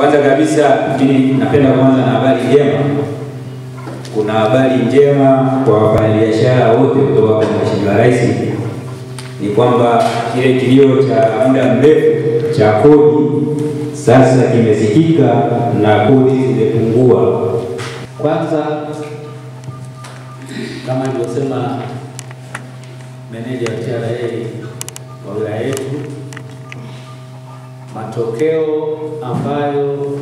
Kwanza kabisa mimi napenda kuanza na habari njema. Kuna habari njema kwa wafanyabiashara wote kutoka kwa Mheshimiwa Rais ni kwamba kile kilio cha muda mrefu cha kodi sasa kimesikika na kodi zimepungua. Kwanza, kama alivyosema meneja wa TRA wa wilaya yetu, matokeo ambayo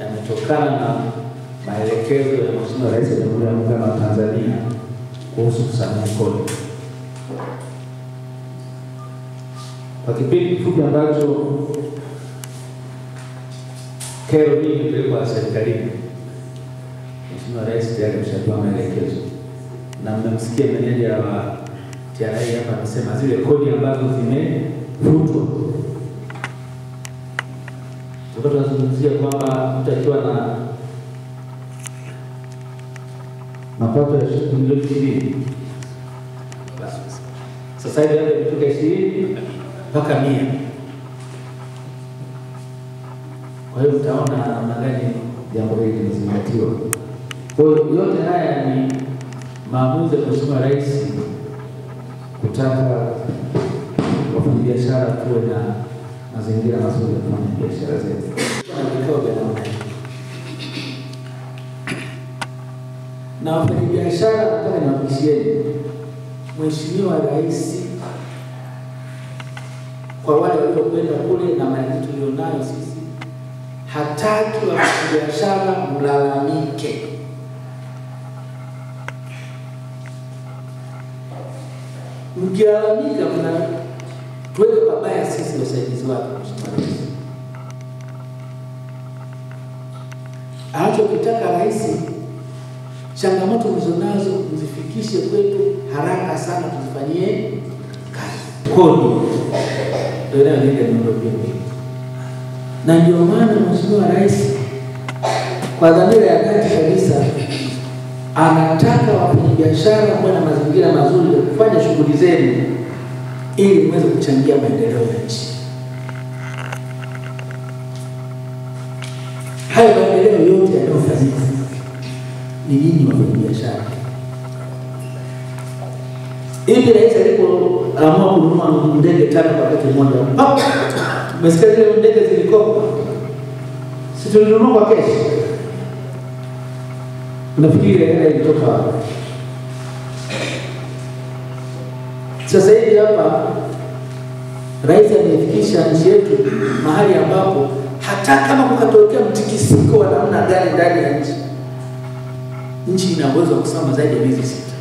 yametokana na maelekezo ya Mheshimiwa Rais wa Jamhuri ya Muungano wa Tanzania kuhusu kusamia kodi. Kwa kipindi kifupi ambacho kero hii imepelekwa serikalini, Mheshimiwa Rais tayari ameshatoa maelekezo. Na mmemsikia meneja wa TRA hapa anasema zile kodi ambazo zimefutwa, tulikuwa tunazungumzia kwamba mtu akiwa na mapato ya shilingi milioni ishirini sasa hivi labda imetoka ishirini mpaka mia. Kwa hiyo mtaona namna gani jambo hili limezingatiwa. Kwa hiyo yote haya ni maamuzi ya Mheshimiwa Rais kutaka wafanyabiashara tuwe na mazingira mazuri ya kufanya biashara zetu. Na wafanyabiashara, nataka niwahakikishieni Mheshimiwa Rais kwa wale waliokwenda kule na maeneo tulionayo sisi, hataki wafanyabiashara mlalamike. Mkilalamika mna tuweke pabaya sisi wasaidizi wake. Mheshimiwa anachokitaka rais, changamoto mlizonazo mzifikishe kwetu haraka sana, tuzifanyie kazi. Kodi ndio inayolinda miundombinu, na ndio maana Mheshimiwa Rais kwa dhamira ya dhati kabisa anataka wafanyabiashara kuwa na mazingira mazuri ya kufanya shughuli zenu ili muweze kuchangia maendeleo ya nchi. Hayo maendeleo yote yanayofanyika ni nyinyi wafanyabiashara. Hivi rais alipoamua kununua ndege tano kwa wakati mmoja, umesikia zile ndege zilikopa, si tulinunua kwa keshi? Unafikiri hela ilitoka wapi? Sasa hivi hapa rais amefikisha nchi yetu mahali ambapo hata kama kukatokea mtikisiko wa namna gani ndani ya nchi, nchi inaweza kusimama zaidi ya miezi sita,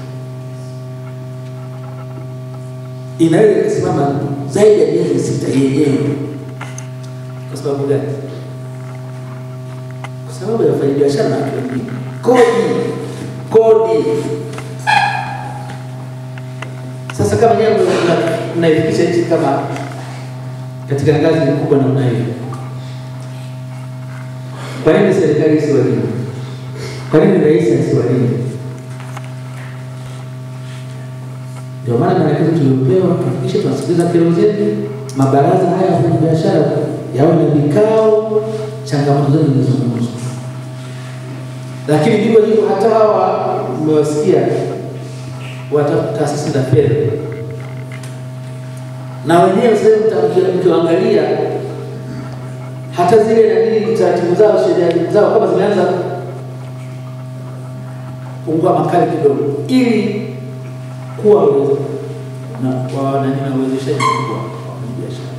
inaweza ikasimama zaidi ya miezi sita yenyewe. Kwa sababu gani? Kwa sababu ya wafanyabiashara na watu wengine kodi kodi. Kama jambo mnaifikisha nchi kama katika ngazi kubwa namna hiyo, kwa nini serikali isiwalinde? Kwa nini rais asiwalinde? Ndio maana maelekezo tuliopewa tuhakikishe tunasikiliza kero zetu, mabaraza haya ya biashara yawe na vikao, changamoto zenu zinazungumzwa, lakini vivyo hivyo hata hawa mmewasikia wata taasisi za fedha na wenyewe sasa mkiangalia hata zile nanii taratibu zao sheria zao kama zimeanza kupungua makali kidogo, ili kuwa na nani na uwezeshaji mkubwa